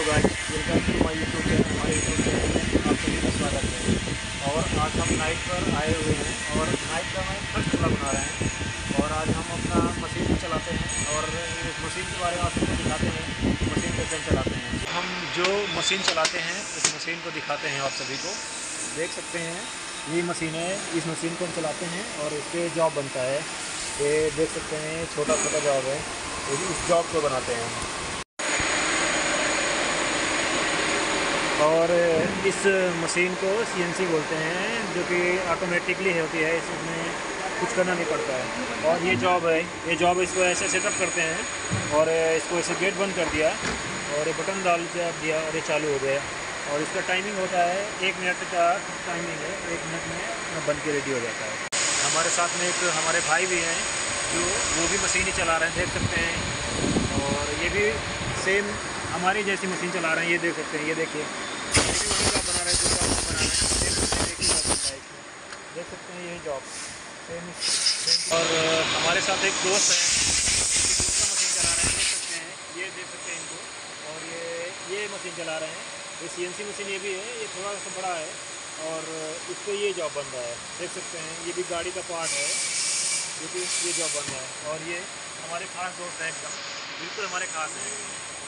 Hello guys welcome to my YouTube channel हमारे YouTube channel में आप सभी का स्वागत है। और आज हम नाइट पर आए हुए हैं और नाइट का हम फ़र्स्ट चूल्हा बना रहे हैं। और आज हम अपना मशीन को चलाते हैं और मशीन के बारे में आप सबको दिखाते हैं। मशीन कैसे चलाते हैं। हम जो मशीन चलाते हैं, उस मशीन को दिखाते हैं आप सभी को। देख सकते हैं, ये मशीन है। इस मशीन को हम चलाते हैं और इस जॉब बनता है। ये देख सकते हैं छोटा छोटा जॉब है इस जॉब को बनाते हैं। और इस मशीन को सीएनसी बोलते हैं, जो कि ऑटोमेटिकली होती है, इसमें कुछ करना नहीं पड़ता है। और ये जॉब है, ये जॉब इसको ऐसे सेटअप करते हैं और इसको ऐसे गेट बंद कर दिया और ये बटन डाल दिया और ये चालू हो गया। और इसका टाइमिंग होता है, एक मिनट का टाइमिंग है, एक मिनट में बन के रेडी हो जाता है। हमारे साथ में एक हमारे भाई भी हैं, जो वो भी मशीन ही चला रहे हैं, देख सकते हैं। और ये भी सेम हमारी जैसी मशीन चला रहे हैं, ये देख सकते हैं, ये देखिए। बना रहे हैं देख सकते हैं यही जॉब सेम और हमारे साथ एक दोस्त है दूसरा मशीन चला रहे हैं, देख सकते हैं। ये देख सकते हैं इनको। और ये ये मशीन चला रहे हैं। ये सी मशीन ये भी है, ये थोड़ा सा बड़ा है। और इस पर ये जॉब बन रहा है। देख सकते हैं, ये भी गाड़ी का पार्ट है। ये भी, ये जॉब बन रहा है। और ये हमारे खास दोस्त हैं एकदम। बिल्कुल हमारे खास हैं।